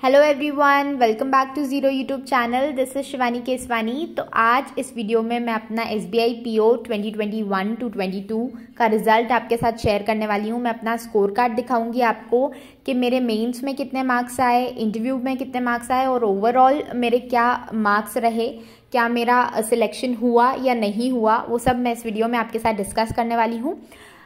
Hello everyone welcome back to zero YouTube channel this is Shivani Keswani तो आज इस video में मैं अपना S B I P O twenty twenty one to twenty to two result आपके साथ share करने वाली हूँ। मैं अपना स्कोर कार्ड दिखाऊँगी आपको कि मेरे मेंस में कितने मार्क्स आए इंटरव्यू में कितने मार्क्स आए और ओवरऑल मेरे क्या मार्क्स रहे, क्या मेरा सिलेक्शन हुआ या नहीं हुआ, वो सब मैं इस वीडियो में आपके साथ डिस्कस करने वाली हूँ।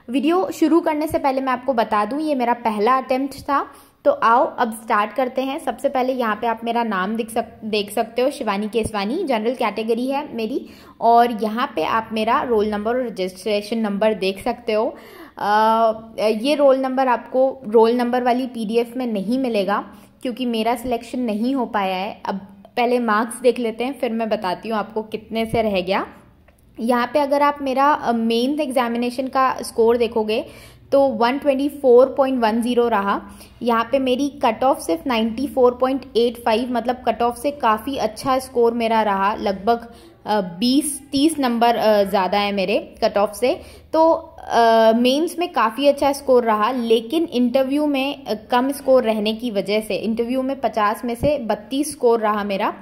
वीडियो शुरू करने से पहले मैं आपको बता दूँ, ये मेरा पहला अटेम्प्ट था। तो आओ अब स्टार्ट करते हैं। सबसे पहले यहाँ पे आप मेरा नाम देख सक देख सकते हो शिवानी केसवानी। जनरल कैटेगरी है मेरी। और यहाँ पे आप मेरा रोल नंबर और रजिस्ट्रेशन नंबर देख सकते हो। आ, ये रोल नंबर आपको रोल नंबर वाली पीडीएफ में नहीं मिलेगा क्योंकि मेरा सिलेक्शन नहीं हो पाया है। अब पहले मार्क्स देख लेते हैं फिर मैं बताती हूँ आपको कितने से रह गया। यहाँ पे अगर आप मेरा मेंस एग्जामिनेशन का स्कोर देखोगे तो 124.10 रहा। यहाँ पे मेरी कट ऑफ़ सिर्फ़ 94.85 मतलब कट ऑफ़ से काफ़ी अच्छा स्कोर मेरा रहा। लगभग बीस, तीस नंबर ज़्यादा है मेरे कट ऑफ़ से। तो मेंस में काफ़ी अच्छा स्कोर रहा, लेकिन इंटरव्यू में कम स्कोर रहने की वजह से इंटरव्यू में 50 में से 32 स्कोर रहा मेरा।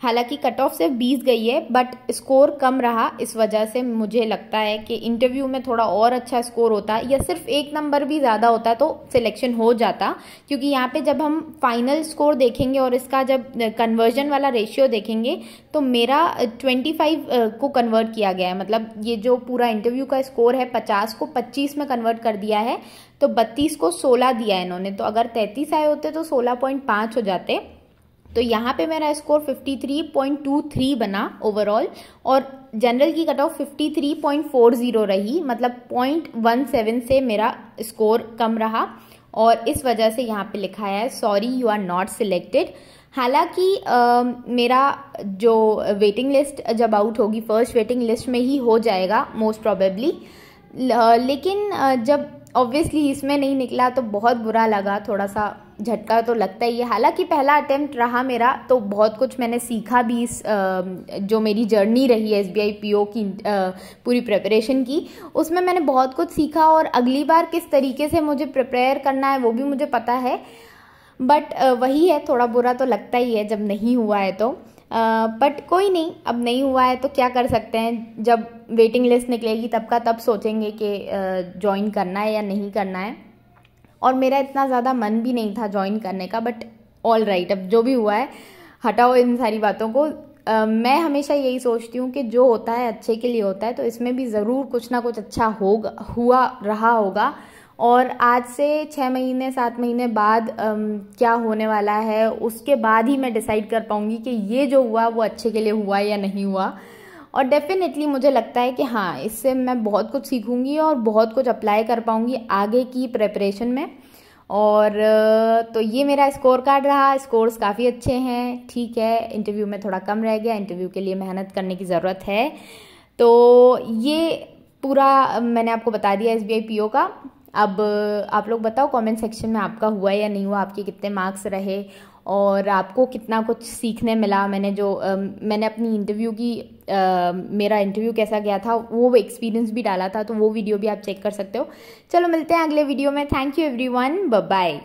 हालाँकि कट ऑफ़ सिर्फ़ बीस गई है बट स्कोर कम रहा, इस वजह से मुझे लगता है कि इंटरव्यू में थोड़ा और अच्छा स्कोर होता या सिर्फ़ एक नंबर भी ज़्यादा होता तो सिलेक्शन हो जाता, क्योंकि यहाँ पे जब हम फाइनल स्कोर देखेंगे और इसका जब कन्वर्जन वाला रेशियो देखेंगे तो मेरा 25 को कन्वर्ट किया गया है। मतलब ये जो पूरा इंटरव्यू का स्कोर है 50 को 25 में कन्वर्ट कर दिया है तो 32 को 16 दिया है इन्होंने। तो अगर 33 आए होते तो 16.5 हो जाते। तो यहाँ पे मेरा स्कोर 53.23 बना ओवरऑल और जनरल की कट ऑफ़ 53.40 रही मतलब 0.17 से मेरा स्कोर कम रहा और इस वजह से यहाँ पे लिखा है sorry you are not selected हालाँकि मेरा जो वेटिंग लिस्ट जब आउट होगी फ़र्स्ट वेटिंग लिस्ट में ही हो जाएगा मोस्ट प्रोबेबली लेकिन जब ऑब्वियसली इसमें नहीं निकला तो बहुत बुरा लगा थोड़ा सा झटका तो लगता ही है। हालाँकि पहला अटेम्प्ट रहा मेरा तो बहुत कुछ मैंने सीखा भी इस जो मेरी जर्नी रही है S B I P O की पूरी प्रिपरेशन की, उसमें मैंने बहुत कुछ सीखा और अगली बार किस तरीके से मुझे प्रिपेयर करना है वो भी मुझे पता है। बट वही है, थोड़ा बुरा तो लगता ही है जब नहीं हुआ है तो। बट कोई नहीं अब नहीं हुआ है तो क्या कर सकते हैं? जब वेटिंग लिस्ट निकलेगी तब का तब सोचेंगे कि ज्वाइन करना है या नहीं करना है। और मेरा इतना ज़्यादा मन भी नहीं था ज्वाइन करने का बट ऑल राइट अब जो भी हुआ है हटाओ इन सारी बातों को। Uh, मैं हमेशा यही सोचती हूँ कि जो होता है अच्छे के लिए होता है तो इसमें भी ज़रूर कुछ ना कुछ अच्छा होगा हुआ रहा होगा। और आज से छः महीने सात महीने बाद um, क्या होने वाला है उसके बाद ही मैं डिसाइड कर पाऊँगी कि ये जो हुआ वो अच्छे के लिए हुआ या नहीं हुआ। और डेफिनेटली मुझे लगता है कि हाँ इससे मैं बहुत कुछ सीखूँगी और बहुत कुछ अप्लाई कर पाऊँगी आगे की प्रेपरेशन में। और तो ये मेरा स्कोर कार्ड रहा। स्कोर्स काफ़ी अच्छे हैं। ठीक है इंटरव्यू में थोड़ा कम रह गया। इंटरव्यू के लिए मेहनत करने की ज़रूरत है। तो ये पूरा मैंने आपको बता दिया एस बी का। अब आप लोग बताओ कमेंट सेक्शन में आपका हुआ या नहीं हुआ आपके कितने मार्क्स रहे और आपको कितना कुछ सीखने मिला? मैंने जो आ, मैंने अपनी इंटरव्यू की आ, मेरा इंटरव्यू कैसा गया था वो एक्सपीरियंस भी डाला था तो वो वीडियो भी आप चेक कर सकते हो। चलो मिलते हैं अगले वीडियो में। Thank you every everyone bye